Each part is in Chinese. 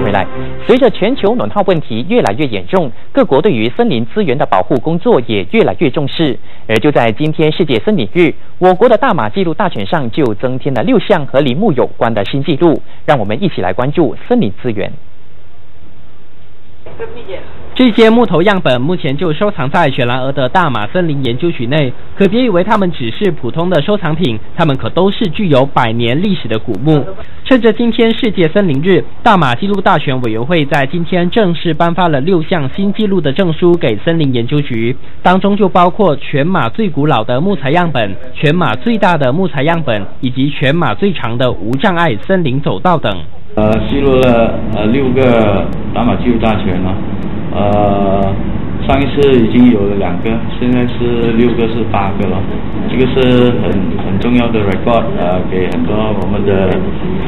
回来随着全球暖化问题越来越严重，各国对于森林资源的保护工作也越来越重视。而就在今天世界森林日，我国的大马纪录大全上就增添了六项和林木有关的新纪录，让我们一起来关注森林资源。这些木头样本目前就收藏在雪兰莪的大马森林研究局内。可别以为它们只是普通的收藏品，它们可都是具有百年历史的古木。趁着今天世界森林日，大马纪录大全委员会在今天正式颁发了六项新纪录的证书给森林研究局，当中就包括全马最古老的木材样本、全马最大的木材样本以及全马最长的无障碍森林走道等。呃，记录了呃六个打马纪录大全了。呃，上一次已经有了两个，现在是六个是八个了，这个是很很重要的 record，呃，给很多我们的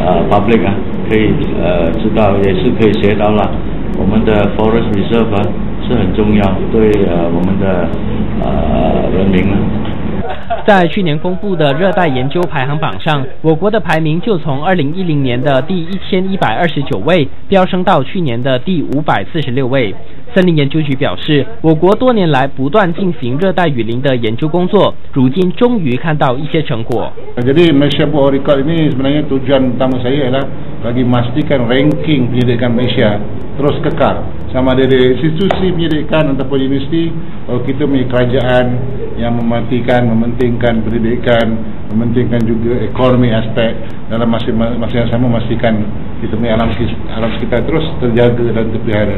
呃 public 啊，可以呃知道，也是可以学到了。我们的 forest reserve 是很重要，对呃我们的呃人民呢。在去年公布的热带研究排行榜上，我国的排名就从2010年的第一千一百二十九位飙升到去年的第五百四十六位。森林研究局表示，我国多年来不断进行热带雨林的研究工作，如今终于看到一些成果。Jadi Malaysia buat rekod ini sebenarnya tujuan utama saya adalah bagi memastikan ranking penyelidikan Malaysia terus kekal. Sama dari institusi penyelidikan ataupun universiti, kalau kita punya kerajaan yang mematikan, mementingkan pendidikan, mementingkan juga ekonomi aspek dalam masa masa yang sama memastikan kita punya alam alam sekitar terus terjaga dan terpelihara.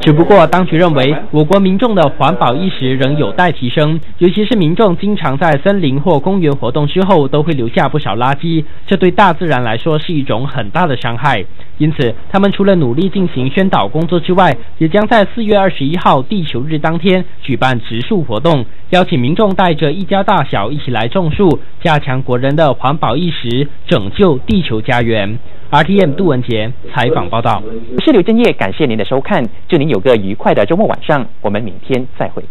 只不过，当局认为我国民众的环保意识仍有待提升，尤其是民众经常在森林或公园活动之后都会留下不少垃圾，这对大自然来说是一种很大的伤害。 因此，他们除了努力进行宣导工作之外，也将在四月二十一号地球日当天举办植树活动，邀请民众带着一家大小一起来种树，加强国人的环保意识，拯救地球家园。RTM 杜文杰采访报道。我是刘振业，感谢您的收看，祝您有个愉快的周末晚上，我们明天再会。